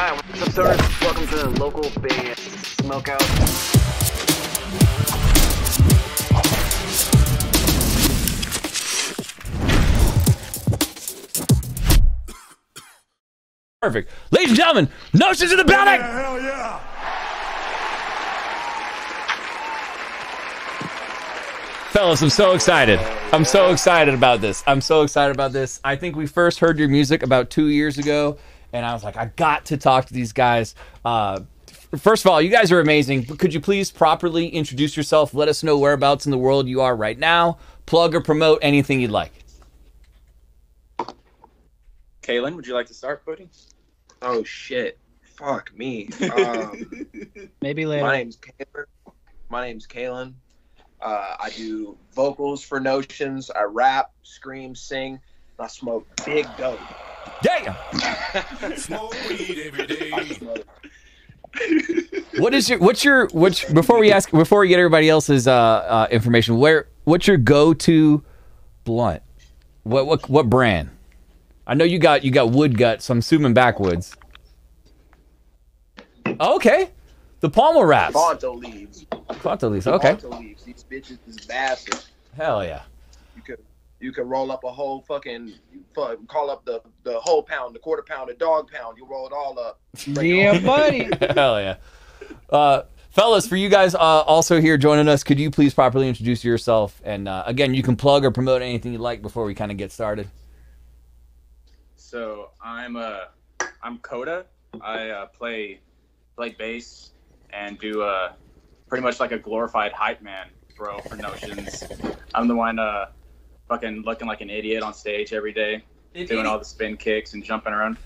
Hi, what's up, stoners? Welcome to the local Band Smokeout. Perfect. Ladies and gentlemen, Notions in the building! Hell yeah! Fellas, I'm so excited. I'm so excited about this. I'm so excited about this. I think we first heard your music about two years ago, and I was like, I got to talk to these guys. Uh, first of all, you guys are amazing. But could you please properly introduce yourself? Let us know whereabouts in the world you are right now. Plug or promote anything you'd like. Kaylin, would you like to start, buddy? Oh shit. Fuck me. Um, Maybe later. my name's Kalen. My name's Kalen. Uh, I do vocals for Notions. I rap, scream, sing. And I smoke big dope. Yeah. Smoke weed every I day. smoke. What is your what's your which before we ask before we get everybody else's uh, uh information, where what's your go-to blunt? What what what brand? I know you got you got wood gut, so I'm assuming backwoods. Oh, okay. The Palmer wraps. Bonto leaves. Fonto leaves. Okay. Bonto leaves. These bitches is bastard. Hell yeah. You could you can roll up a whole fucking fuck, call up the the whole pound, the quarter pound, the dog pound. You roll it all up. Yeah, buddy. Hell yeah. Uh, fellas, for you guys uh, also here joining us, could you please properly introduce yourself? And uh, again, you can plug or promote anything you like before we kind of get started. So I'm uh I'm Coda. I uh, play play bass and do uh pretty much like a glorified hype man, bro, for Notions. I'm the one uh fucking looking like an idiot on stage every day, doing all the spin kicks and jumping around.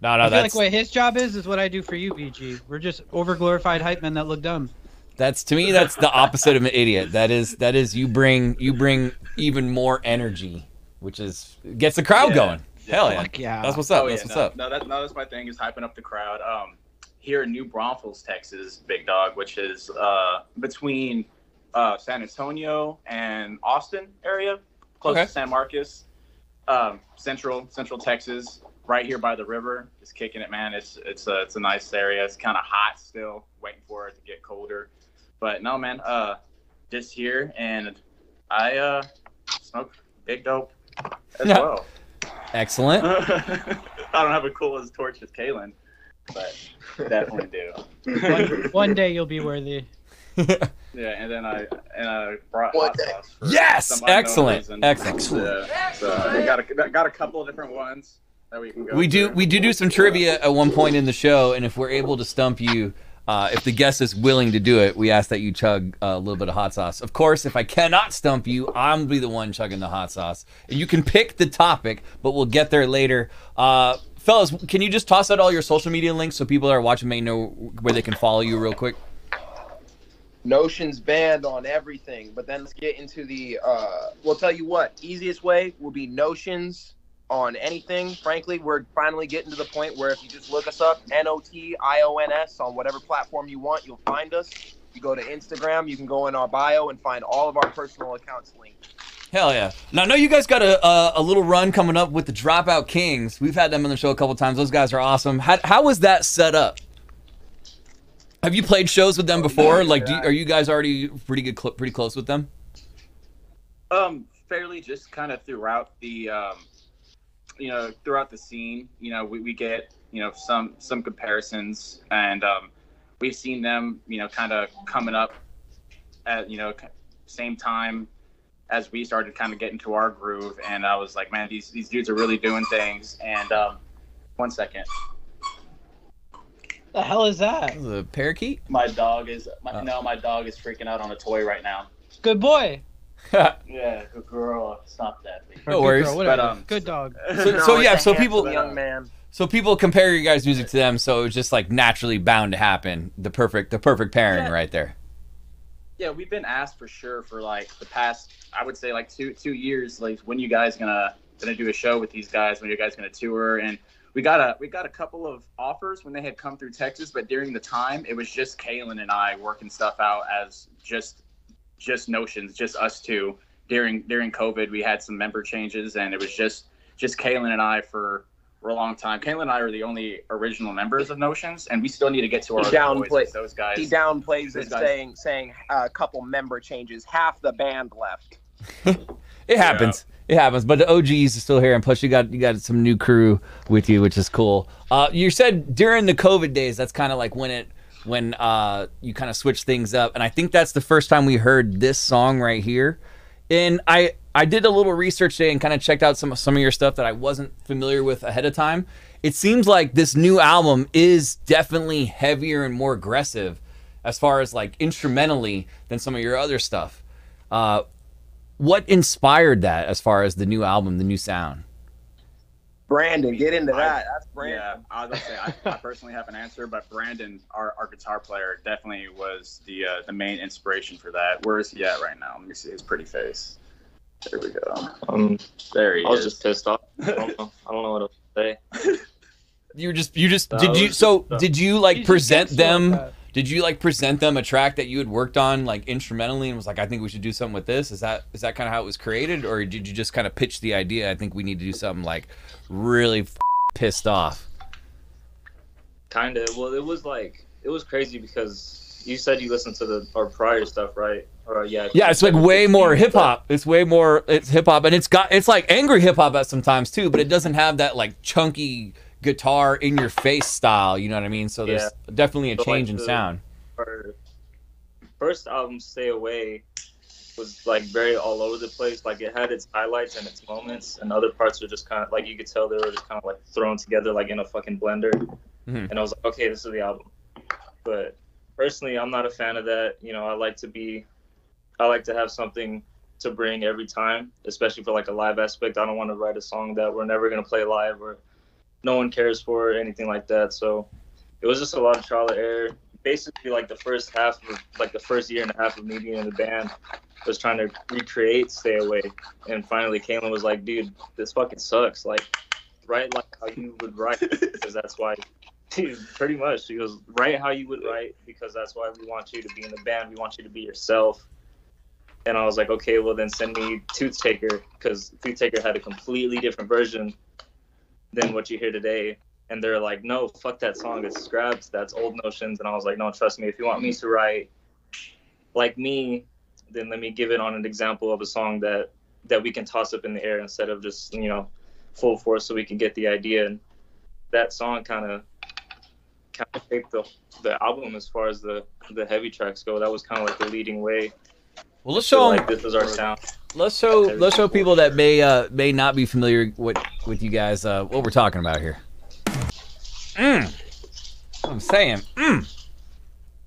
No, no, I that's like what his job is is what I do for you, BG. We're just over glorified hype men that look dumb. That's to me that's the opposite of an idiot. That is that is you bring you bring even more energy, which is gets the crowd Yeah. going. Hell yeah. Fuck yeah. That's what's up. oh that's yeah, what's no, up. no, that, no, that's my thing is hyping up the crowd. Um, here in New Braunfels, Texas, Big Dog, which is uh between uh San Antonio and Austin area, close Okay. to San Marcos, um, central Central Texas, right here by the river. Just kicking it, man. It's it's a it's a nice area. It's kind of hot still, waiting for it to get colder. But no, man. Uh, just here, and I uh smoke big dope as Yeah. well. Excellent. I don't have a cool as torch as Kalen, but definitely do. One, one day you'll be worthy. Yeah, and then I and I brought What hot the- sauce. for Yes! some unknown Excellent. reason. Excellent. Yeah, so I got a got a couple of different ones that we can go. we do through. we do do some trivia at one point in the show, and if we're able to stump you, uh, if the guest is willing to do it, we ask that you chug uh, a little bit of hot sauce. Of course, if I cannot stump you, I'm be the one chugging the hot sauce. And you can pick the topic, but we'll get there later. Uh, fellas, can you just toss out all your social media links so people that are watching may know where they can follow you real quick? Notions banned on everything, but then let's get into the. Uh, we'll tell you what. Easiest way will be Notions on anything. Frankly, we're finally getting to the point where if you just look us up, N O T I O N S on whatever platform you want, you'll find us. You go to Instagram, you can go in our bio and find all of our personal accounts linked. Hell yeah! Now I know you guys got a, a a little run coming up with the Dropout Kings. We've had them on the show a couple times. Those guys are awesome. How how was that set up? Have you played shows with them before? Like, do you, are you guys already pretty good, cl- pretty close with them? um fairly just kind of throughout the um you know throughout the scene. You know we, we get you know some some comparisons and um we've seen them you know kind of coming up at you know same time as we started kind of getting to our groove and i was like man these these dudes are really doing things and um one second The hell is that? The parakeet. my dog is my, Uh. no my dog is freaking out on a toy right now Good boy. yeah good girl stop that please. No good worries. girl. But, um, Good dog. So, so yeah, so people, young man. so people compare your guys' music to them, so it's just like naturally bound to happen. The perfect, the perfect pairing Yeah. right there. Yeah, we've been asked for sure for like the past, I would say like two two years. Like, when you guys gonna gonna do a show with these guys? When you guys gonna tour? And we got a we got a couple of offers when they had come through Texas, but during the time it was just Kalen and I working stuff out as just just notions, just us two. During during COVID, we had some member changes, and it was just just Kalen and I for for a long time. Caitlin and I are the only original members of Notions, and we still need to get to our He other boys downplay- with those guys. He downplays Those it, guys- saying saying uh, a couple member changes. Half the band left. It happens. It happens. But the OGs are still here, and plus you got you got some new crew with you, which is cool. Uh, you said during the COVID days, that's kind of like when it when uh, you kind of switch things up, and I think that's the first time we heard this song right here. And I I did a little research today and kind of checked out some some of your stuff that I wasn't familiar with ahead of time. It seems like this new album is definitely heavier and more aggressive as far as like instrumentally than some of your other stuff. Uh, what inspired that as far as the new album, the new sound? Brandon, get into I- that. That's Brandon. Yeah, I was gonna say I, I personally have an answer, but Brandon, our, our guitar player, definitely was the uh, the main inspiration for that. Where is he at right now? Let me see his pretty face. There we go. Um, There he is. I was just pissed off. I don't know. I don't know what else to say. You were just you just That did you was so just, uh, did you like present them that. Did you like present them a track that you had worked on like instrumentally and was like I think we should do something with this is that is that kind of how it was created or did you just kind of pitch the idea I think we need to do something like really f- pissed off Kind of. Well, it was like it was crazy because you said you listened to the our prior stuff, right? Or yeah. yeah it's like way more hip hop it's way more it's hip hop and it's got it's like angry hip hop at sometimes too but it doesn't have that like chunky guitar in your face style you know what I mean so there's definitely a So, like, change in sound first album, "Stay Away," was like very all over the place. Like it had its highlights and its moments, and other parts were just kind of like you could tell they were just kind of like thrown together like in a fucking blender. Mhm. And I was like, okay, this is the album. But personally, I'm not a fan of that. You know, I like to be, I like to have something to bring every time, especially for like a live aspect. I don't want to write a song that we're never gonna play live or no one cares for or anything like that. So it was just a lot of trial and error. Basically, like the first half of like the first year and a half of me being in the band was trying to recreate "Stay Away," and finally, Kalen was like, "Dude, this fucking sucks. Like, write like how you would write because that's why." Dude, pretty much. She goes, write how you would write because that's why we want you to be in the band. We want you to be yourself. And I was like, okay, well then send me Tooth Taker because Tooth Taker had a completely different version than what you hear today. And they're like, no, fuck that song. It's scraps. That's old notions. And I was like, no, trust me. If you want me to write like me, then let me give it on an example of a song that that we can toss up in the air instead of just you know full force, so we can get the idea. And that song kind of kind of shaped the the album as far as the the heavy tracks go. That was kind of like the leading way. well let's So show like this is our sound. Let's show let's show people that may uh may not be familiar with with you guys uh what we're talking about here. Mm. I'm saying. Mm.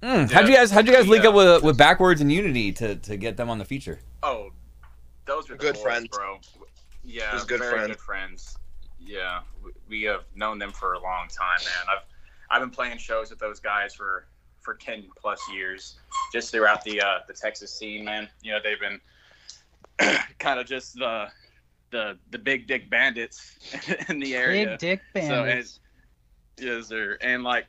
Mm. How'd you guys how'd you guys link Yeah. up with with backwards and Unity to to get them on the feature? Oh, those are Good boys, friends. bro. Yeah, Just good very friends. good friends. Yeah, we- we have known them for a long time, man. I've I've been playing shows with those guys for for ten plus years, just throughout the uh, the Texas scene, man. You know, they've been kind of just the the the big dick bandits in the area. Big dick So bandits. it, yes, sir. And like,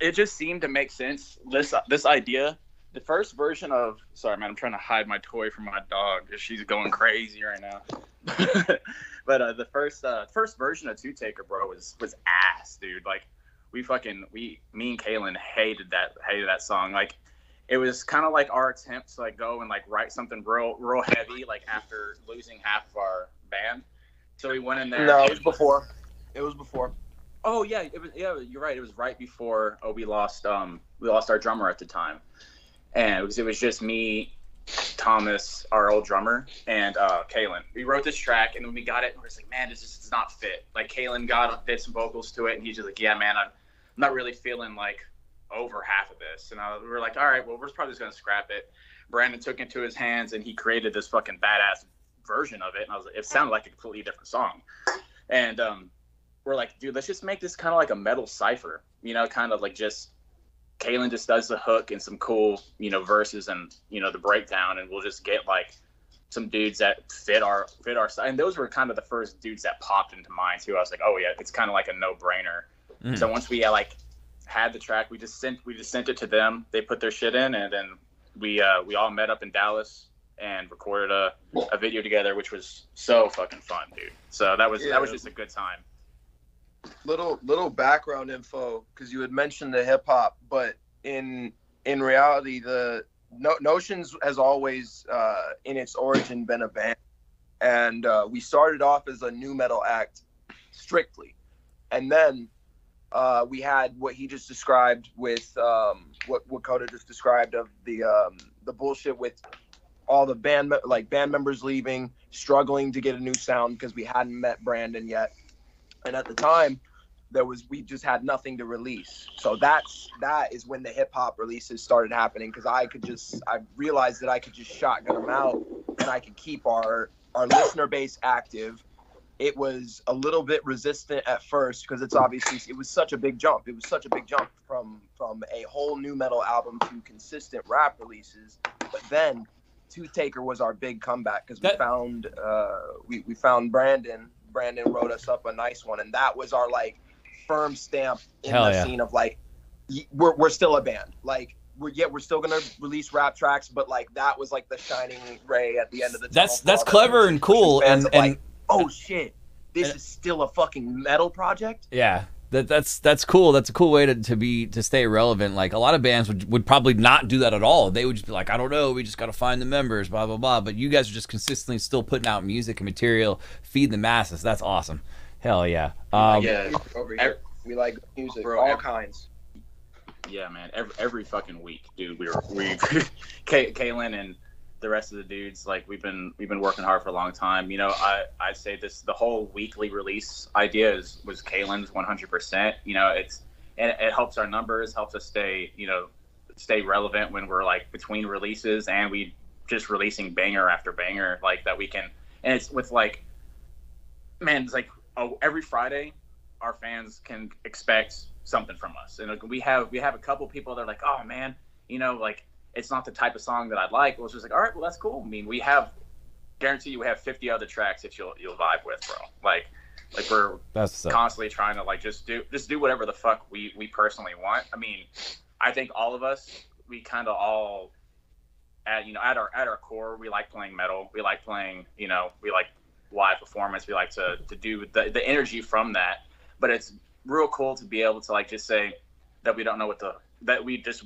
it just seemed to make sense. This this idea, the first version of sorry, man, I'm trying to hide my toy from my dog. She's going crazy right now. but uh, the first uh, first version of Tooth Taker, bro, was was ass, dude. Like, we fucking we me and Kaylin hated that hated that song. Like, it was kind of like our attempt to like go and like write something real real heavy, like after losing half of our band. So we went in there. No, it was before. It was before. Oh yeah, it was. Yeah, you're right. It was right before. Oh, we lost. Um, we lost our drummer at the time, and it was it was just me, Thomas, our old drummer, and uh, Kalen. We wrote this track, and when we got it, we were just like, man, this just does not fit. Like Kalen got did some vocals to it, and he's just like, yeah, man, I'm, I'm not really feeling like over half of this. And I, we were like, all right, well, we're probably just gonna scrap it. Brandon took it into his hands, and he created this fucking badass version of it. And I was like, it sounded like a completely different song. And um, we're like, dude, let's just make this kind of like a metal cipher, you know, kind of like just Kalen just does the hook and some cool, you know, verses and you know the breakdown, and we'll just get like some dudes that fit our fit our side. And those were kind of the first dudes that popped into mind too. I was like, oh yeah, it's kind of like a no brainer. Mm. So once we uh, like had the track, we just sent we just sent it to them. They put their shit in, and then we uh, we all met up in Dallas and recorded a, a video together, which was so fucking fun, dude. So that was that was just a good time. little little background info because you had mentioned the hip hop, but in in reality, the no, Notions has always uh, in its origin been a band, and uh, we started off as a nu metal act strictly, and then uh, we had what he just described with um, what what Coda just described of the um, the bullshit with all the band like band members leaving, struggling to get a new sound because we hadn't met Brandon yet, and at the time there was we just had nothing to release. So that's that is when the hip hop releases started happening because I could just I realized that I could just shotgun them out and I could keep our our listener base active. It was a little bit resistant at first because it's obviously it was such a big jump. It was such a big jump from from a whole nu metal album to consistent rap releases. But then Tooth Taker was our big comeback because we found uh, we, we found Brandon. Brandon wrote us up a nice one, and that was our like firm stamp in Hell the yeah. scene of like we're we're still a band. Like we're yet we're still gonna release rap tracks, but like that was like the shining ray at the end of the tunnel. That's that's clever and cool, and and like, oh shit, this and- is still a fucking metal project. Yeah. That, that's that's cool. That's a cool way to, to be to stay relevant. Like a lot of bands would, would probably not do that at all. They would just be like, I don't know, we just got to find the members, blah blah blah. But you guys are just consistently still putting out music and material, feed the masses. That's awesome. Hell yeah. Um, yeah, Over here, we like music, Bro, all ev- kinds. yeah, man. Every every fucking week, dude. We were we, Kay, Kaylin and the rest of the dudes, like we've been we've been working hard for a long time. You know, I I say this the whole weekly release idea is was Kaylin's 100. percent You know, it's and it helps our numbers, helps us stay you know stay relevant when we're like between releases, and we just releasing banger after banger like that we can. And it's with like, man, it's like oh, every Friday our fans can expect something from us. And like, we have we have a couple people that are like, oh man, you know, like it's not the type of song that I'd like. Well, it's just like, all right, well that's cool. I mean, we have guarantee you we have 50 other tracks that you'll you'll vibe with, bro. Like like we're that's constantly trying to like just do just do whatever the fuck we we personally want. I mean, I think all of us we kind of all at you know at our at our core we like playing metal. We like playing you know we like live performance. We like to to do the the energy from that. But it's real cool to be able to like just say that we don't know what the that we just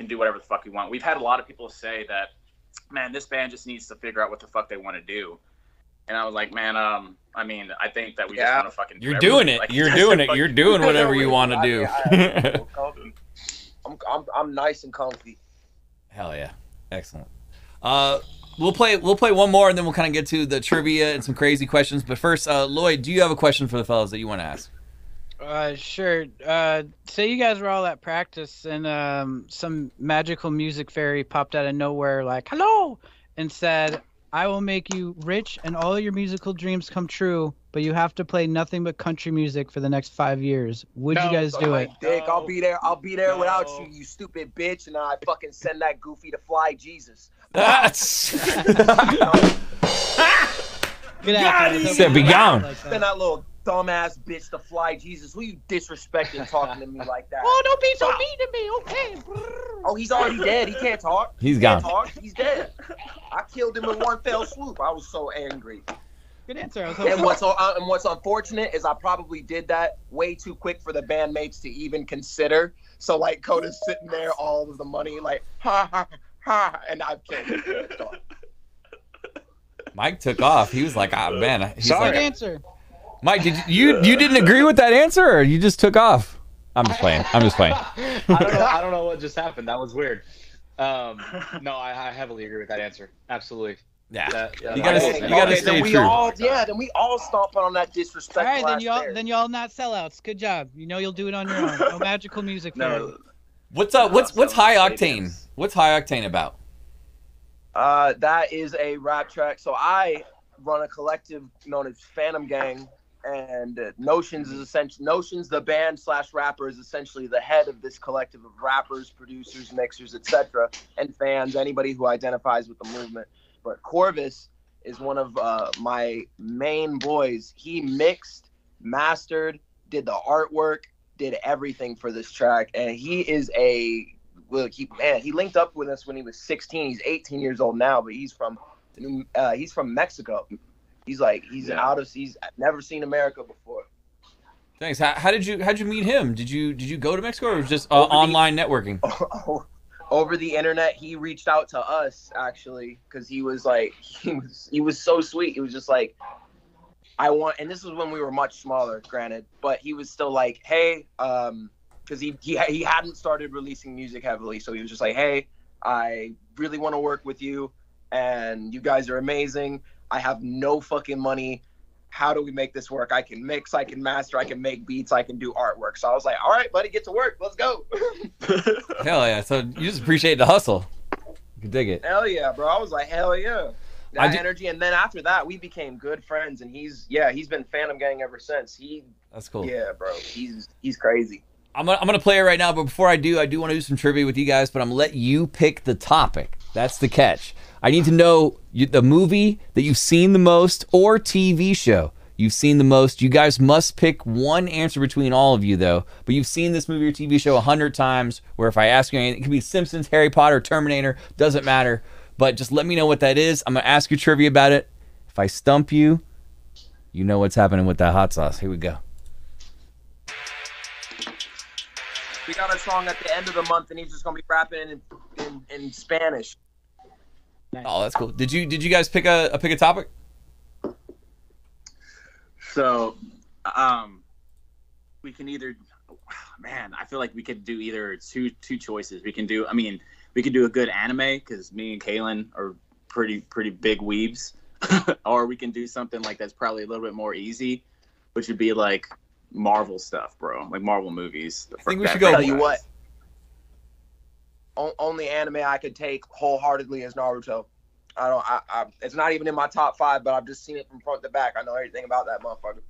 can do whatever the fuck we want. We've had a lot of people say that man, this band just needs to figure out what the fuck they want to do. And I was like, man, um, I mean, I think that we just Yeah. want to fucking. do You're doing it. Like, You're doing it. You're doing whatever you want to I- do. I- I'm, I'm I'm nice and comfy. Hell yeah, excellent. Uh, we'll play we'll play one more and then we'll kind of get to the trivia and some crazy questions. But first, uh, Lloyd, do you have a question for the fellas that you want to ask? Uh, sure. Uh, say you guys were all at practice and um, some magical music fairy popped out of nowhere, like "Hello," and said, "I will make you rich and all your musical dreams come true, but you have to play nothing but country music for the next five years." Would you guys do it? Dick, I'll be there. I'll be there without you, you stupid bitch, and I fucking send that goofy to fly Jesus. That's Good after. He said, "Be gone." Like that. Send that little dumbass bitch to fly Jesus. Who you disrespecting talking to me like that? Oh, don't be so mean to me. Okay. Oh, he's already dead. He can't talk. He's He gone. can't talk. He's dead. I killed him in one fell swoop. I was so angry. Good answer. I was And what's uh, and what's unfortunate is I probably did that way too quick for the bandmates to even consider. So like Coda's sitting there, all of the money, like ha ha ha, and I've killed him. Mike took off. He was like, "Ah, man." He's Sorry. Good like, answer. Mike, did you you you didn't agree with that answer, or you just took off? I'm just playing. I'm just playing. I don't know. I don't know what just happened. That was weird. Um, no, I, I heavily agree with that answer. Absolutely. Yeah. That, yeah, You gotta- that- you gotta okay, stay then we true. all yeah, then we all stomp on that disrespect. All right, then y'all then y'all not sellouts. Good job. You know you'll do it on your own. No magical music fairy. No, What's up? what's what's high octane? What's high octane about? Uh, that is a rap track. So I run a collective known as Phantom Gang, and Notions is essentially Notions, the band slash rapper, is essentially the head of this collective of rappers, producers, mixers, etc., and fans, anybody who identifies with the movement. But Corvus is one of uh, my main boys. He mixed, mastered, did the artwork, did everything for this track, and he is a look, he man, he linked up with us when he was 16. He's 18 years old now, but he's from uh, he's from Mexico. He's like he's Yeah. out of he's never seen America before. Thanks. How, how did you how'd you meet him? Did you did you go to Mexico or was it just uh, Over the- online networking? over the internet he reached out to us actually because he was like he was he was so sweet he was just like i want and this was when we were much smaller granted but he was still like hey um because he, he he hadn't started releasing music heavily so he was just like hey i really want to work with you and you guys are amazing i have no fucking money how do we make this work i can mix i can master i can make beats i can do artwork so i was like all right buddy get to work let's go Hell yeah! So you just appreciate the hustle. You can dig it. Hell yeah, bro. I was like, hell yeah. That do- energy. And then after that, we became good friends. And he's, yeah, he's been Phantom Gang ever since. He, That's cool. yeah, bro. He's, he's crazy. I'm gonna, I'm gonna play it right now, but before I do, I do want to do some trivia with you guys. But I'm gonna let you pick the topic. That's the catch. I need to know the movie that you've seen the most or TV show you've seen the most. You guys must pick one answer between all of you, though. But you've seen this movie or TV show a hundred times. Where if I ask you anything, it could be Simpsons, Harry Potter, Terminator, doesn't matter. But just let me know what that is. I'm gonna ask you trivia about it. If I stump you, you know what's happening with that hot sauce. Here we go. We got a song at the end of the month, and he's just gonna be rapping in, in, in Spanish. Oh, that's cool. Did you did you guys pick a, a pick a topic? So, um, we can either, man, I feel like we could do either two two choices. We can do, I mean, we could do a good anime because me and Kaylin are pretty pretty big weebs, or we can do something like that's probably a little bit more easy, which would be like Marvel stuff, bro, like Marvel movies. I think we should go- Tell you what. O- only anime I could take wholeheartedly is Naruto. I don't. I, I. It's not even in my top five, but I've just seen it from front to back. I know everything about that motherfucker.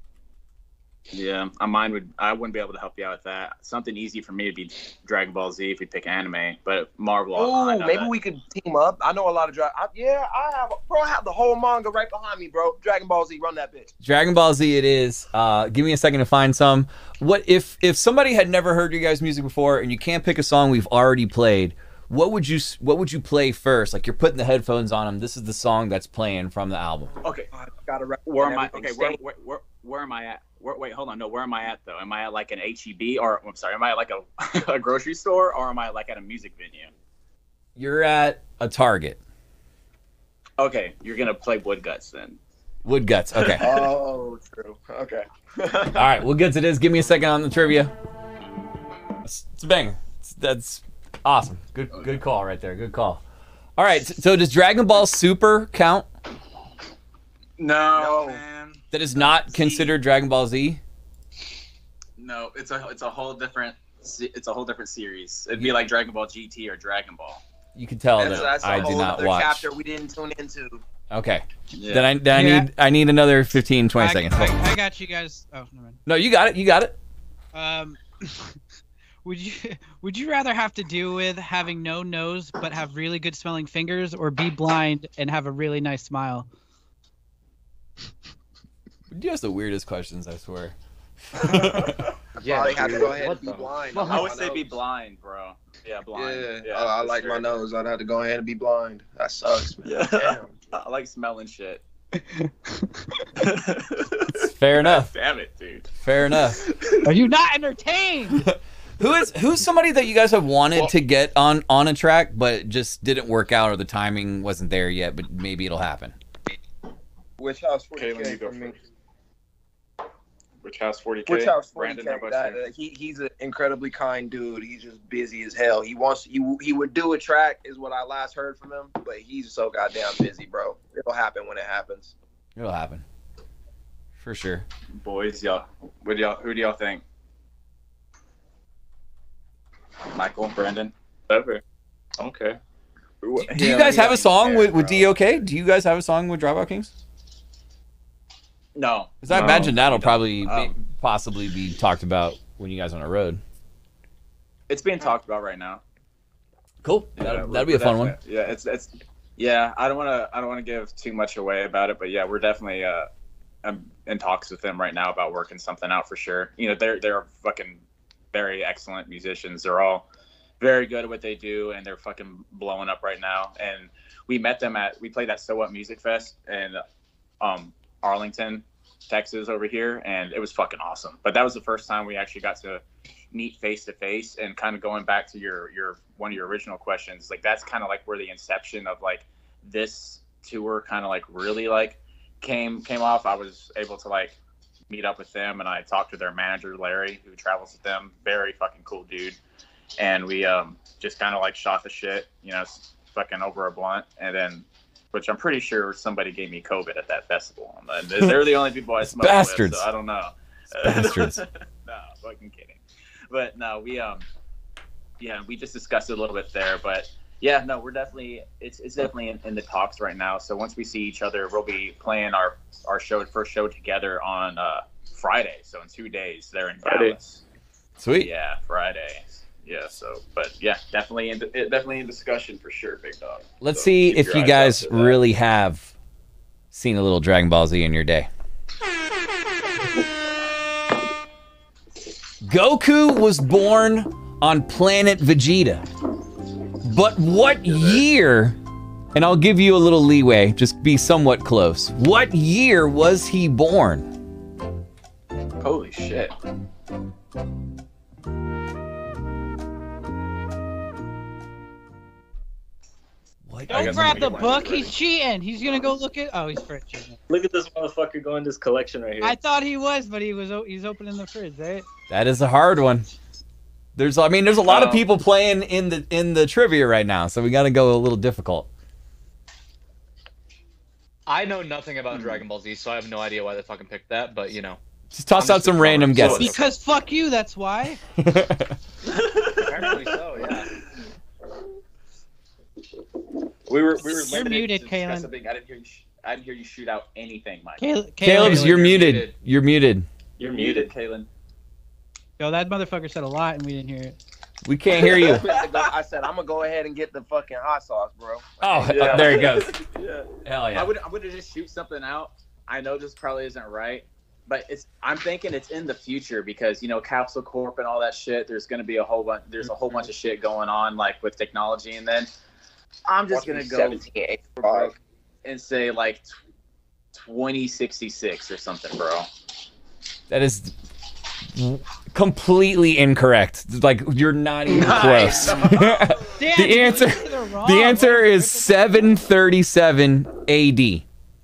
Yeah, mine would. I wouldn't be able to help you out with that. Something easy for me would be Dragon Ball Z if we pick anime, but Marvel. Oh, maybe that. we could team up. I know a lot of Dragon. I, Yeah, I have. Bro, I have the whole manga right behind me, bro. Dragon Ball Z, run that bitch. Dragon Ball Z it is. Uh, give me a second to find some. What if if somebody had never heard your guys' music before and you can't pick a song we've already played? What would you what would you play first? Like you're putting the headphones on them. This is the song that's playing from the album. Okay, oh, I gotta rap. where am I? Okay, where, where, where, where am I at? Where, wait, hold on. No, where am I at though? Am I at like an HEB or I'm sorry, am I at like a, a grocery store or am I like at a music venue? You're at a Target. Okay, you're gonna play Wood Guts then. Wood guts. Okay. Oh, true. Okay. All right. Wood guts it is. Give me a second on the trivia. It's, it's a banger. It's, that's awesome. Good good call right there. Good call. All right. So does Dragon Ball Super count? No, No. man. That is not considered Dragon Ball Z. No, it's a it's a whole different it's a whole different series. It'd be like Dragon Ball GT or Dragon Ball. You can tell That's, that that's a I do not other watch. chapter we didn't tune into. Okay. Yeah. Then I then I need I need another 15 20 I, seconds. I, I got you guys. Oh, never mind. No, you got it. You got it. Um, would you would you rather have to deal with having no nose but have really good smelling fingers, or be blind and have a really nice smile? You ask the weirdest questions, I swear. Yeah, Probably have to go ahead what and be blind. fuck? I would My say be blind, bro. Yeah, blind. Yeah, I, oh, I for like my nose. I'd have to go ahead and be blind. That sucks, man. Yeah. Damn. I like smelling shit. Fair enough. Damn it, dude. Fair enough. Are you not entertained? Who is who's somebody that you guys have wanted to get on on a track but just didn't work out or the timing wasn't there yet, but maybe it'll happen. Witchouse 40K Kaylin, you go for me? Witchouse 40k? Witchouse 40K? Brandon, how about That, you? uh, he, he's an incredibly kind dude. He's just busy as hell. He wants he he would do a track is what I last heard from him, but he's so goddamn busy, bro. It'll happen when it happens. It'll happen. For sure. Boys, y'all, what do y'all, who do y'all think? Michael, Brandon. Whatever. Okay. Do you guys have a song with, with DOK? Do you guys have a song with Dropout Kings? No. Because I No, imagine that'll we don't. probably be- Um, possibly be talked about when you guys are on the road. It's being talked about right now. Cool. That'll, we're- that'll be a fun one. Yeah, it's it's yeah. I don't want to I don't want to give too much away about it, but yeah, we're definitely uh, I'm in talks with them right now about working something out for sure. You know, they're they're fucking very excellent musicians. They're all very good at what they do, and they're fucking blowing up right now. And we met them at we played at So What Music Fest in um, Arlington Texas over here, and it was fucking awesome. But that was the first time we actually got to meet face to face, and kind of going back to your your one of your original questions, like that's kind of like where the inception of like this tour kind of like really like came came off. I was able to like meet up with them, and I talked to their manager Larry, who travels with them. Very fucking cool dude, and we um just kind of like shot the shit, you know, fucking over a blunt, and then. Which I'm pretty sure somebody gave me COVID at that festival. And they're the only people I smoked Bastards. with, so I don't know. Bastards. no, fucking kidding. But no, we um, yeah, we just discussed it a little bit there. But yeah, no, we're definitely it's it's definitely in, in the talks right now. So once we see each other, we'll be playing our our show first show together on uh Friday. So in two days, they're in Friday. Dallas. Sweet. Yeah, Friday. Yeah. So, but yeah, definitely in definitely in discussion for sure, big dog. Let's So see if you guys out that. really have seen a little Dragon Ball Z in your day. Goku was born on planet Vegeta. But what year? And I'll give you a little leeway, just be somewhat close. What year was he born? Holy shit. What? Don't grab the book. ones He's cheating. He's gonna go look at. Oh, he's fridge. Look at this motherfucker going this collection right here. I thought he was, but he was. o- He's opening the fridge, right? That is a hard one. There's, I mean, there's a lot of Oh. people playing in the in the trivia right now, so we got to go a little difficult. I know nothing about hmm. Dragon Ball Z, so I have no idea why they fucking picked that. But you know, Just toss I'm out just some random cover. guesses. Because fuck you. That's why. apparently so. Yeah. We were we were You're muted, to discuss Kalen. something. I didn't hear you. Sh- I didn't hear you shoot out anything, Mike. Caleb, Caleb's, you're you're muted. muted. You're muted. You're muted, Kalen. Yo, that motherfucker said a lot, and we didn't hear it. We can't hear you. I said I'm gonna go ahead and get the fucking hot sauce, bro. Oh, oh Yeah. there he goes. yeah. Hell yeah. I yeah. would I would just shoot something out. I know this probably isn't right, but it's I'm thinking it's in the future because you know Capsule Corp and all that shit. There's gonna be a whole bunch. There's a whole bunch of shit going on like with technology, and then I'm just gonna go and say like 2066 or something, bro. That is completely incorrect. Like you're not even Nice. close. Damn, the answer, guys the answer What? is 737 AD.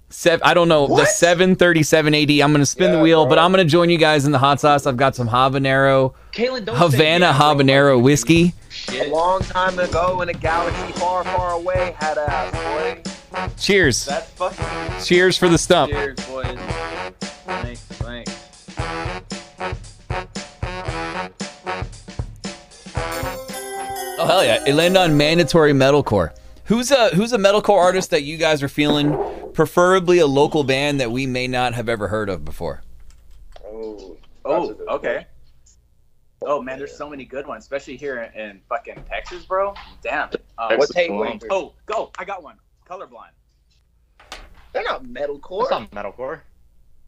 Sev- I don't know the 737 AD. I'm gonna spin the Yeah, wheel, but. I'm gonna join you guys in the hot sauce. I've got some habanero, Kalen, don't Havana yeah, bro. habanero whiskey. A long time ago in a galaxy far, far away, had a boy. Cheers. That's fucking Cheers for the stump. cheers, boys. Thanks, Oh hell yeah! It landed on mandatory metalcore. Who's a who's a metalcore artist that you guys are feeling? Preferably a local band that we may not have ever heard of before. Oh, Oh, that's a good okay. Oh man, there's so many good ones, especially here in, in fucking Texas, bro. Damn. Um, What's Texas hate Blonde. wait, oh, go! I got one. Colorblind. They're not metalcore. That's not metalcore.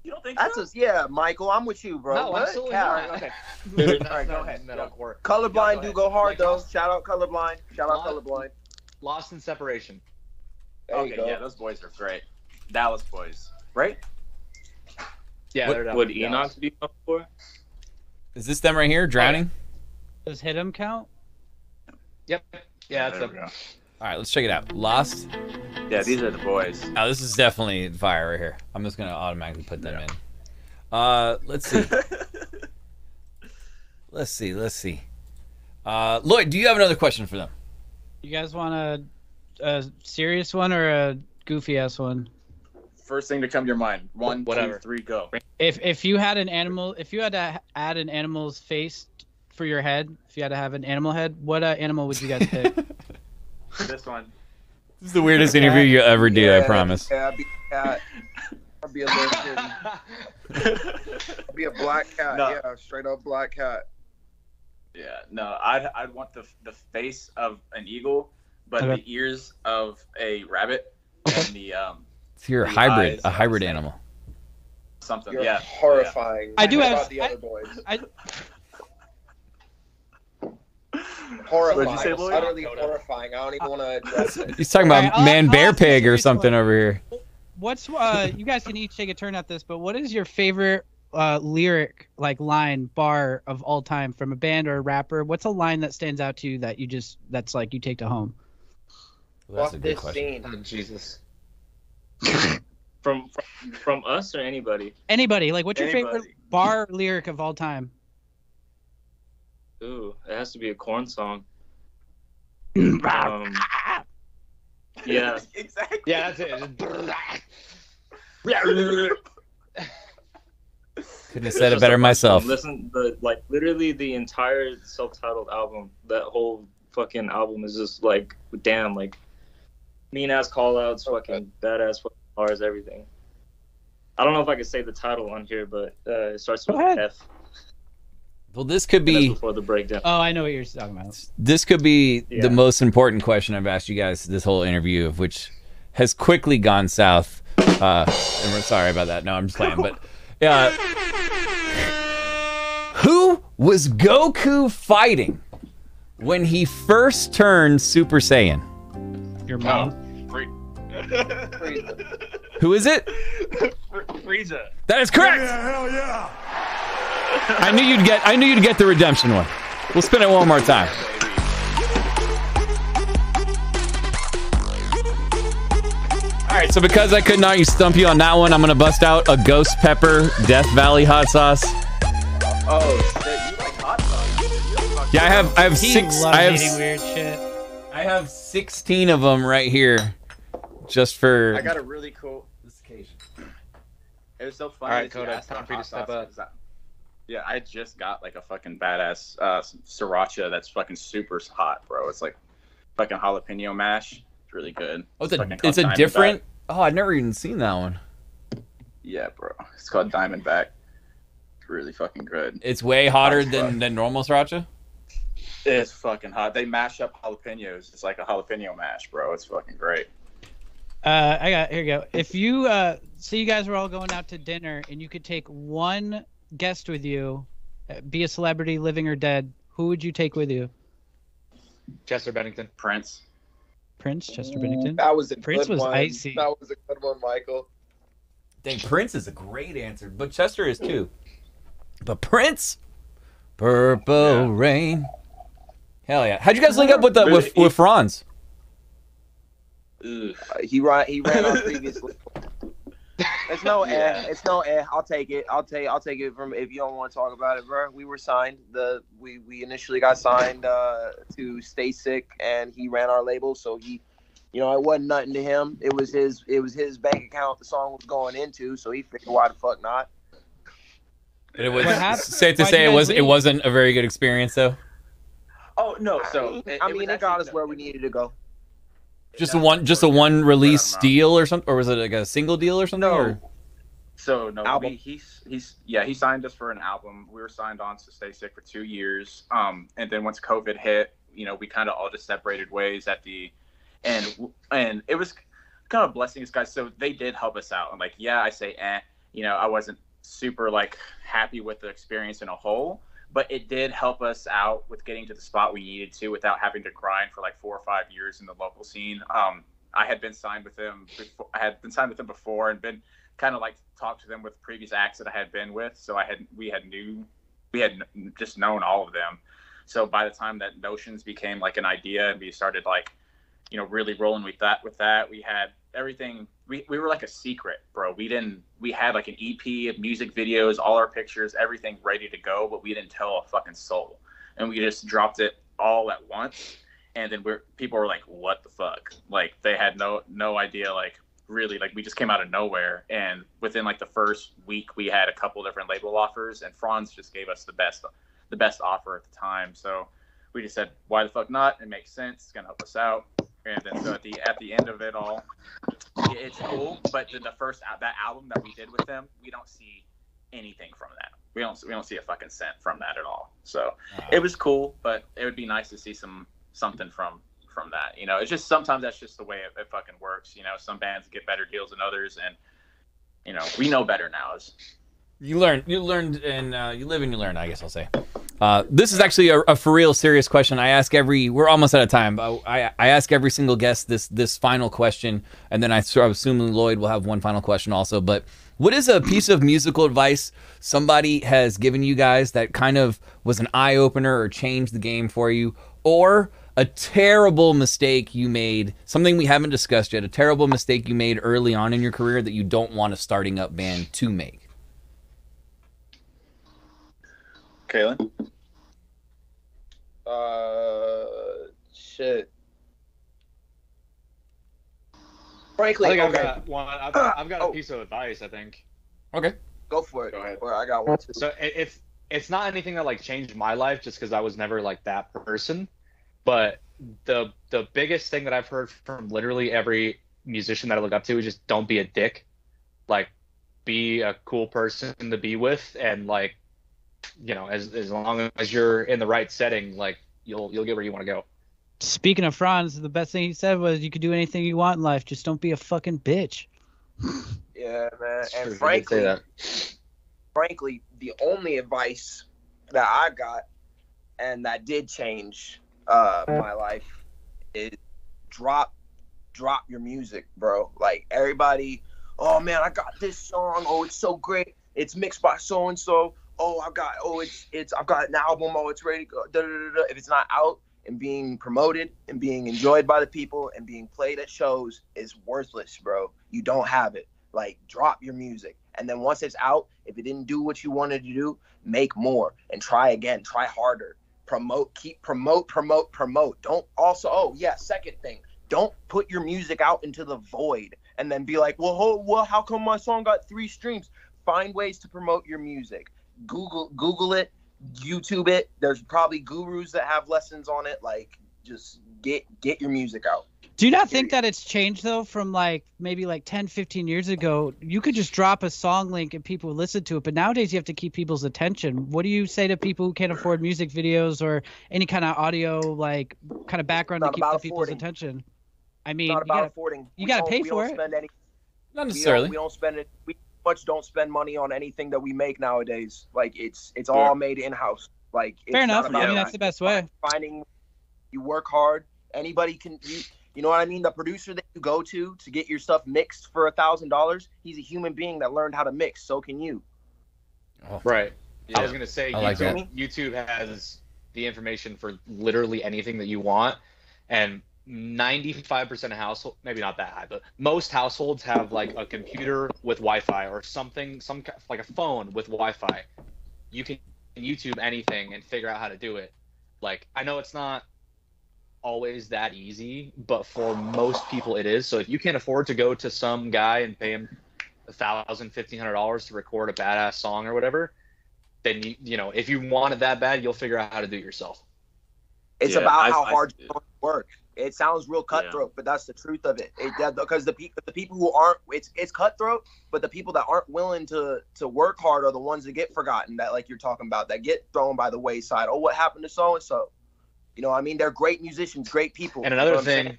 You don't think That's so? a yeah, Michael. I'm with you, bro. No, What? absolutely Cal- not. Okay. Dude, All right, go not ahead. Metalcore. Colorblind go do go hard Like though. Shout out colorblind. Shout out Lost- colorblind. Lost in separation. There okay, yeah, those boys are great. Dallas boys, right? Yeah, What- they're down Would with Enoch be up for? Is this them right here? Drowning. Does hit him count? Yep. Yeah, that's There them. we go. All right, let's check it out. Lost. Yeah, these are the boys. Oh, this is definitely fire right here. I'm just gonna automatically put them in. Uh, let's see. let's see. Let's see. Uh, Lloyd, do you have another question for them? You guys want a, a serious one or a goofy ass one? First thing to come to your mind. One, Whatever. two, three, go. If if you had an animal, if you had to add an animal's face for your head, if you had to have an animal head, what uh, animal would you guys pick? This one. This is the weirdest interview you ever do. I promise. Yeah, I'd be a cat. I'd be a little. I'd be a black cat. No. Yeah, straight up black cat. Yeah, no, I'd I'd want the the face of an eagle, but Okay. the ears of a rabbit and the um So you're a hybrid, eyes a hybrid animal. something. You're yeah, horrifying. I do have- about the I- other boys. I, Horrifying. What'd you say, Lloyd? Utterly horrifying. I don't even want to address it. He's talking about I'll- man I'll bear ask you a pig or something one. over here. what's uh you guys can each take a turn at this, but what is your favorite uh lyric like line bar of all time from a band or a rapper? What's a line that stands out to you that you just that's like you take to home? That's a good this question. scene. Oh, Jesus. From, from from us or anybody? Anybody, like what's your favorite bar lyric of all time? Ooh, it has to be a Korn song. um, Yeah. exactly. Yeah, that's it. Couldn't have said it better myself. Listen, the like literally the entire self-titled album, that whole fucking album is just like, damn, like mean ass call outs, fucking badass fucking bars, everything. I don't know if I could say the title on here, but uh, it starts Go with ahead. F. Well, this could be before the breakdown. Oh, I know what you're talking about. this could be Yeah. the most important question I've asked you guys this whole interview, of which has quickly gone south. Uh, and we're sorry about that. No, I'm just playing. But yeah, who was Goku fighting when he first turned Super Saiyan? Your mom. Who is it? Frieza. That is correct. Yeah, hell yeah. I knew you'd get. I knew you'd get the redemption one. We'll spin it one more time. All right, so because I could not stump you on that one, I'm gonna bust out a Ghost Pepper Death Valley hot sauce. Oh shit, you like hot sauce? You like fucking- Yeah, I have. I have He six. I have. eating weird shit. I have 16 of them right here, just for. I got a really cool. this occasion. It was so funny. All right, that Coda, asked time for you to step up. 'Cause I- Yeah, I just got like a fucking badass uh, sriracha that's fucking super hot, bro. It's like fucking jalapeno mash. It's really good. Oh, it's a. It's a different. Oh, I've never even seen that one. Yeah, bro. It's called Diamondback. It's really fucking good. It's way hotter Fuck. than than normal sriracha. It's fucking hot. They mash up jalapenos. It's like a jalapeno mash, bro. It's fucking great. Uh, I got here you go. If you uh, say you guys were all going out to dinner and you could take one guest with you, uh, be a celebrity, living or dead, who would you take with you? Chester Bennington. Prince. Prince, Chester Bennington. That was a Prince good was one. icy. That was a good one, Michael. Dang, Prince is a great answer, but Chester is too. But Prince, Purple Yeah. Rain. Hell yeah! How'd you guys link up with the with, with Fronz? Uh, he ran. He ran on previously. It's no Yeah. eh. It's no eh. I'll take it. I'll take. I'll take it from if you don't want to talk about it, bro. We were signed. The we we initially got signed uh, to Stay Sick, and he ran our label. So he, you know, it wasn't nothing to him. It was his. It was his bank account. The song was going into. So he figured, why the fuck not? It was happened? safe to Why'd say it guys was it wasn't a very good experience though. Oh no! So it, I mean, was it got actually- us where we needed to go. Just a one, just a one release deal or something, or was it like a single deal or something? No. Or? So no, Album. we, he's he's yeah he signed us for an album. We were signed on to Stay Sick for two years, um, and then once COVID hit, you know, we kind of all just separated ways at the, and and it was kind of blessings, guys. So they did help us out. And like, yeah, I say, eh, you know, I wasn't super like happy with the experience in a whole, but it did help us out with getting to the spot we needed to without having to grind for like four or five years in the local scene. Um, I had been signed with them. Before, I had been signed with them before and been kind of like talked to them with previous acts that I had been with. So I had we had knew we had just known all of them. So by the time that Notions became like an idea and we started like, you know, really rolling with that with that, we had everything. We, we were like a secret, bro. We didn't. We had like an EP of music videos, all our pictures, everything ready to go, but we didn't tell a fucking soul, and we just dropped it all at once. And then we're people were like, "What the fuck?" Like they had no no idea. Like really, like we just came out of nowhere, and within like the first week, we had a couple different label offers, and Fronz just gave us the best the best offer at the time. So we just said, "Why the fuck not?" It makes sense. It's gonna help us out. And so at the at the end of it all, it's cool. But the, the first that album that we did with them, we don't see anything from that. We don't we don't see a fucking cent from that at all. So it was cool, but it would be nice to see some something from from that. You know, it's just sometimes that's just the way it, it fucking works. You know, some bands get better deals than others, and you know we know better now. Is You learn, you learned, and uh, you live and you learn. I guess I'll say. Uh, this is actually a, a for real serious question. I ask every. We're almost out of time. But I I ask every single guest this this final question, and then I so I'm assuming Lloyd will have one final question also. But what is a piece of musical advice somebody has given you guys that kind of was an eye opener or changed the game for you, or a terrible mistake you made, something we haven't discussed yet, a terrible mistake you made early on in your career that you don't want a starting up band to make? Kalan? Uh, shit. I Frankly, think I've okay, got one. I've, I've got a Oh. piece of advice. I think. Okay. go for it. Go ahead. Or I got one too. So it, it's it's not anything that like changed my life just because I was never like that person, but the the biggest thing that I've heard from literally every musician that I look up to is just don't be a dick, like be a cool person to be with, and like you know as as long as you're in the right setting, like you'll you'll get where you want to go. Speaking of Fronz, the best thing he said was, "You could do anything you want in life, just don't be a fucking bitch." Yeah, man. Sure, he And did frankly, frankly, the only advice that I got and that did change uh, my life is drop drop your music, bro. Like everybody, oh man, I got this song. Oh, it's so great. It's mixed by so and so. Oh, I've got oh, it's it's I've got an album. Oh, it's ready to go. Da, da, da. If it's not out and being promoted and being enjoyed by the people and being played at shows is worthless, bro. You don't have it. Like drop your music. And then once it's out, if it didn't do what you wanted to do, make more and try again, try harder. Promote, keep promote, promote, promote. Don't also oh yeah, second thing. Don't put your music out into the void and then be like, well, ho, well, how come my song got three streams? Find ways to promote your music. Google Google it, YouTube it. There's probably gurus that have lessons on it. Like just get get your music out. Do you not think that it's changed though from like maybe like 10, 15 years ago? You could just drop a song link and people would listen to it, but nowadays you have to keep people's attention. What do you say to people who can't afford music videos or any kind of audio like kind of background to keep the about people's affording. attention? I mean, not you about gotta, affording. you gotta pay we for don't it. Spend any, Not we necessarily. Don't, we don't spend it. We much don't spend money on anything that we make nowadays. Like it's it's Yeah. all made in house. Like fair not enough. I mean, that's the best way. finding. You work hard. Anybody can. You, you know what I mean? The producer that you go to to get your stuff mixed for a thousand dollars, he's a human being that learned how to mix. So can you. Oh. Right. I was gonna say I like YouTube, YouTube has the information for literally anything that you want, and 95% of household maybe not that high, but most households have like a computer with Wi-Fi or something, some like a phone with Wi-Fi. You can YouTube anything and figure out how to do it. Like I know it's not always that easy, but for most people it is. So if you can't afford to go to some guy and pay him a thousand, fifteen hundred dollars to record a badass song or whatever, then you you know if you want it that bad, you'll figure out how to do it yourself. It's Yeah, about I- how I- hard you work. It sounds real cutthroat, but that's the truth of it. it because the people, the people who aren't, it's it's cutthroat. But the people that aren't willing to to work hard are the ones that get forgotten. That like you're talking about, that get thrown by the wayside. Oh, what happened to so and so? You know, I mean, they're great musicians, great people. And You know another saying? thing,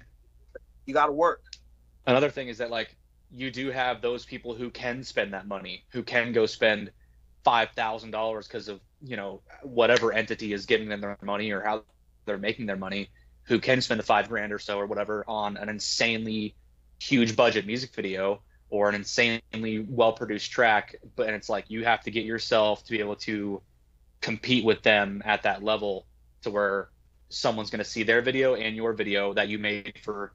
you got to work. another thing is that like you do have those people who can spend that money, who can go spend five thousand dollars because of you know whatever entity is giving them their money or how they're making their money, who can spend the five grand or so or whatever on an insanely huge budget music video or an insanely well produced track. But and it's like you have to get yourself to be able to compete with them at that level to where someone's going to see their video and your video that you made for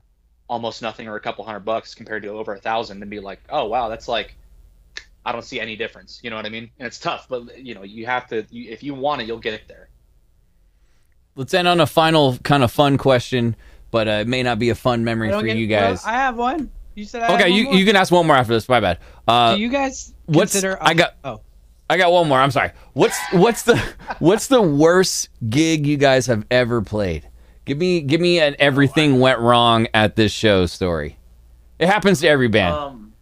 almost nothing or a couple hundred bucks compared to over a thousand and be like, oh wow, that's like I don't see any difference. You know what I mean? And it's tough, but you know you have to. You, if you want it, you'll get it there. Let's end on a final kind of fun question, but uh, it may not be a fun memory for get- you well, guys. I have one. You said I okay, have you more. you can ask one more after this. My bad. Uh, Do you guys what's consider? I got Oh, I got one more. I'm sorry. What's what's the what's the worst gig you guys have ever played? Give me give me an everything went wrong at this show story. It happens to every band. Um,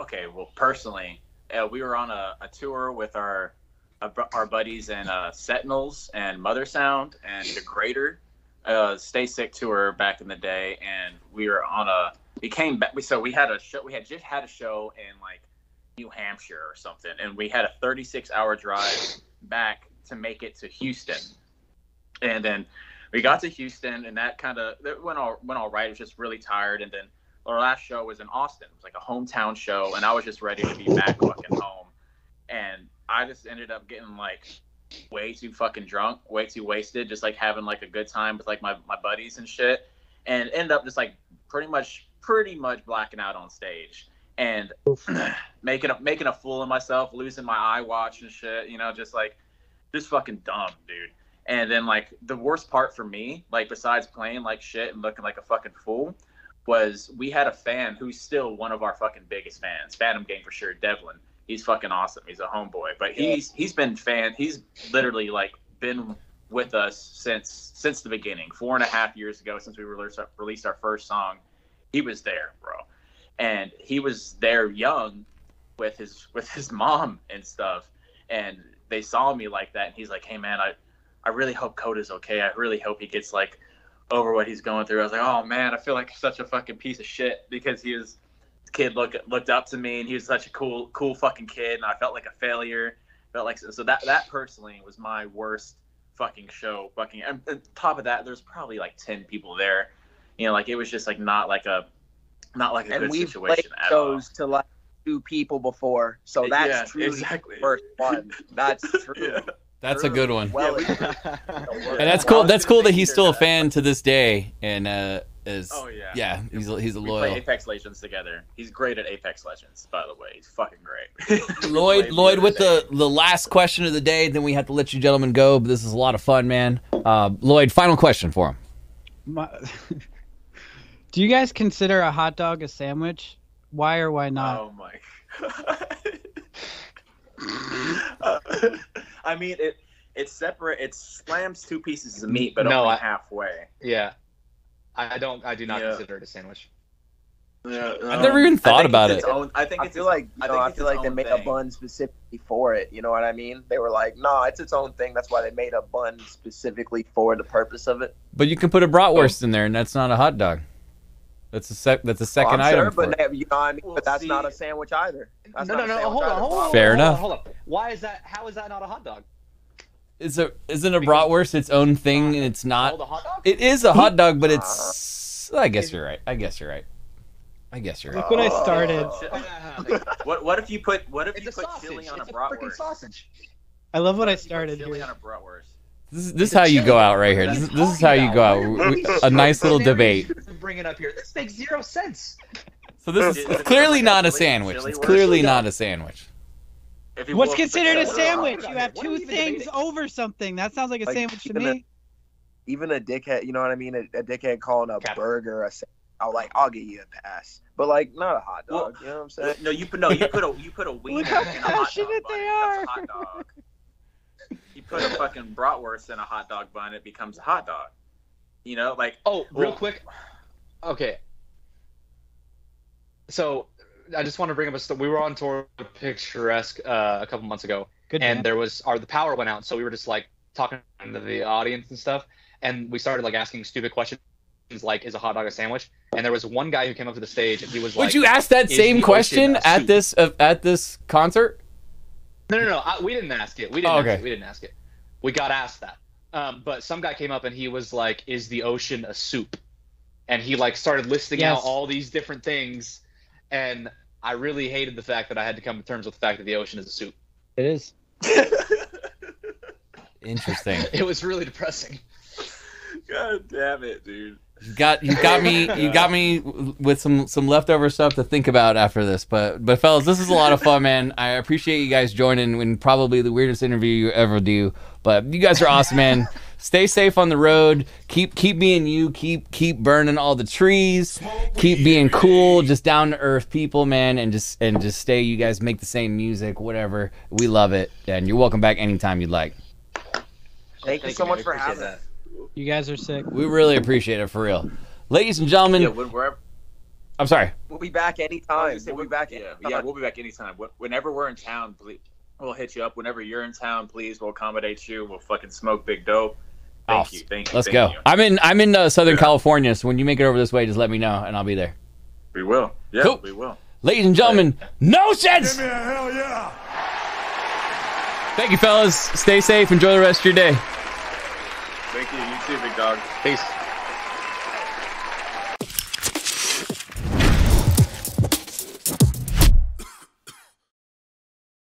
okay, well, personally, uh, we were on a, a tour with our bu- our buddies in uh, Sentinels and Mother Sound and Degrader, uh, Stay Sick tour back in the day, and we were on a. We came back. We so we had a show. We had just had a show in like New Hampshire or something, and we had a 36 hour drive back to make it to Houston. And then we got to Houston, and that kind of went all went all right. It was just really tired, and then our last show was in Austin. It was like a hometown show, and I was just ready to be back fucking home. And I just ended up getting like way too fucking drunk, way too wasted, just like having like a good time with like my, my buddies and shit, and ended up just like pretty much pretty much blacking out on stage and making a making a fool of myself, losing my iWatch and shit, you know, just like just fucking dumb, dude. And then like the worst part for me, like besides playing like shit and looking like a fucking fool, was we had a fan who's still one of our fucking biggest fans, Phantom Game for sure, Devlin. He's fucking awesome. He's a homeboy, but he's he's been fan. He's literally like been with us since since the beginning, four and a half years ago, since we released our, released our first song. He was there, bro, and he was there young with his with his mom and stuff, and they saw me like that, and he's like, "Hey, man, I I really hope Coda's okay. I really hope he gets like over what he's going through." I was like, "Oh man, I feel like such a fucking piece of shit because he was." Kid looked looked up to me and he was such a cool cool fucking kid and I felt like a failure felt like so that that personally was my worst fucking show fucking and, and top of that there's probably like 10 people there you know like it was just like not like a not like a And good we've situation played at shows to like two people before, so that's Yeah, truly exactly. the first one. That's true. Yeah. That's a good one. Well, And that's cool. That's cool that he's still a fan to this day, and uh, is Oh, yeah. yeah, he's a, he's a we loyal. play Apex Legends together. He's great at Apex Legends, by the way. He's fucking great. Lloyd, Lloyd, with the the last question of the day, then we have to let you gentlemen go. But this is a lot of fun, man. Uh, Lloyd, final question for him. My, do you guys consider a hot dog a sandwich? Why or why not? Oh my. I mean, it it's separate. It slams two pieces of meat, but No, only I- halfway. Yeah. I I don't. I do not Yeah. consider it a sandwich. Yeah, I've never even thought about it. I think I it's feel like you I know, think I it's feel like they own made a bun specifically for it. You know what I mean? They were like, "No, it's its own thing. That's why they made a bun specifically for the purpose of it." But you can put a bratwurst in there, and that's not a hot dog. That's a sec. That's a oh, second Well, I'm item. sure, for but it. they- you know I mean. Well, but that's see- not a sandwich either. That's no, no, no. Hold on, hold on. Fair hold on, enough. Hold on. Why is that? How is that not a hot dog? Is a isn't a bratwurst its own thing, and it's not. Called a hot dog? It is a hot dog, but it's. I guess you're right. I guess you're right. I guess you're right. Look what I started. What what if you put what if It's you put sausage. chili on a It's a freaking bratwurst? sausage. I love what I What if you put started chili here. on a bratwurst. This is, this is how you go out right here. This is, this is how you go out. A nice little debate. Bring it up here. This makes zero sense. So this Is is clearly not a sandwich. It's clearly not a sandwich. If you What's pull up the considered a sandwich? You have two we things debating? over something. That sounds like a Like, sandwich to even a- me. Even a dickhead, you know what I mean? A, a dickhead calling a Cap. burger a sandwich. Oh, I'll like, I'll give you a pass, but like, not a hot Well, dog. you know what I'm saying? No, you put no, you put a you put a wiener Look in how a hot dog passionate they That's a are. hot dog. You put a fucking bratwurst in a hot dog bun, it becomes a hot dog. You know, like Oh, real Well- quick. Okay. So, I just want to bring up a st- we were on tour with picturesque uh, a couple months ago, Good. and man. there was our the power went out, so we were just like talking to the audience and stuff, and we started like asking stupid questions like, "Is a hot dog a sandwich?" And there was one guy who came up to the stage, and he was like, Would you ask that same question at this uh, at this concert? No, no, no. I, we didn't ask it. We didn't. Oh, ask okay. it. We didn't ask it. We got asked that. Um, but some guy came up and he was like, "Is the ocean a soup?" And he like started listing Yes. out all these different things, and I really hated the fact that I had to come to terms with the fact that the ocean is a soup. It is. Interesting. It was really depressing. God damn it, dude. You got you got me you got me with some some leftover stuff to think about after this. But but fellas, this is a lot of fun, man. I appreciate you guys joining in probably the weirdest interview you ever do. But you guys are awesome, man. Stay safe on the road. Keep keep being you. Keep keep burning all the trees. Keep being cool, just down to earth people, man, and just and just stay. You guys make the same music, whatever. We love it, and you're welcome back anytime you'd like. Thank, you so much for having us. You guys are sick. We really appreciate it for real, ladies and gentlemen. Yeah, when, wherever, I'm sorry. We'll be back anytime. was gonna We'll be back. Yeah, anytime. yeah, we'll be back anytime. Whenever we're in town, please, we'll hit you up. Whenever you're in town, please, we'll accommodate you. We'll fucking smoke big dope. Thank you. Thank you. Let's thank go. You. I'm in. I'm in uh, Southern yeah. California, so when you make it over this way, just let me know, and I'll be there. We will. Yeah, cool. we will. Ladies and gentlemen, no sense. Give me a hell yeah. Thank you, fellas. Stay safe. Enjoy the rest of your day. Thank you. You too, big dog. Peace.